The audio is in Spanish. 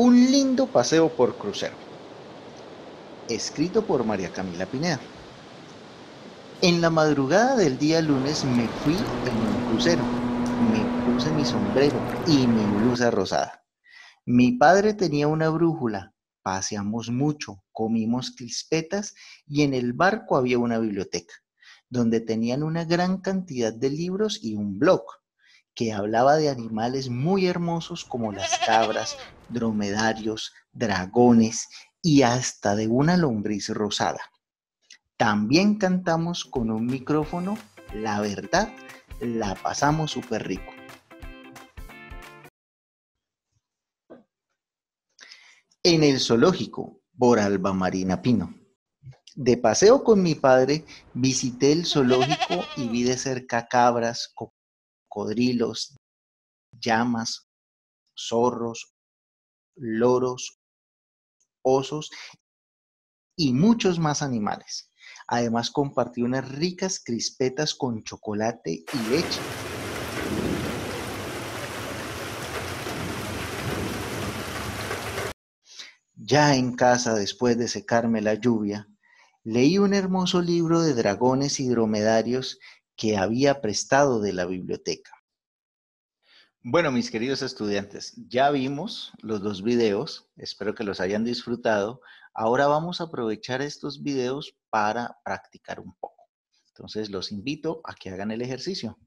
Un lindo paseo por crucero. Escrito por María Camila Pineda. En la madrugada del día lunes me fui en un crucero. Me puse mi sombrero y mi blusa rosada. Mi padre tenía una brújula. Paseamos mucho, comimos crispetas y en el barco había una biblioteca, donde tenían una gran cantidad de libros y un blog que hablaba de animales muy hermosos como las cabras, dromedarios, dragones y hasta de una lombriz rosada. También cantamos con un micrófono, la verdad, la pasamos súper rico. En el zoológico, por Alba Marina Pino. De paseo con mi padre, visité el zoológico y vi de cerca cabras, cocodrilos, llamas, zorros, loros, osos y muchos más animales. Además compartí unas ricas crispetas con chocolate y leche. Ya en casa, después de secarme la lluvia, leí un hermoso libro de dragones y dromedarios que había prestado de la biblioteca. Bueno, mis queridos estudiantes, ya vimos los dos videos, espero que los hayan disfrutado. Ahora vamos a aprovechar estos videos para practicar un poco. Entonces, los invito a que hagan el ejercicio.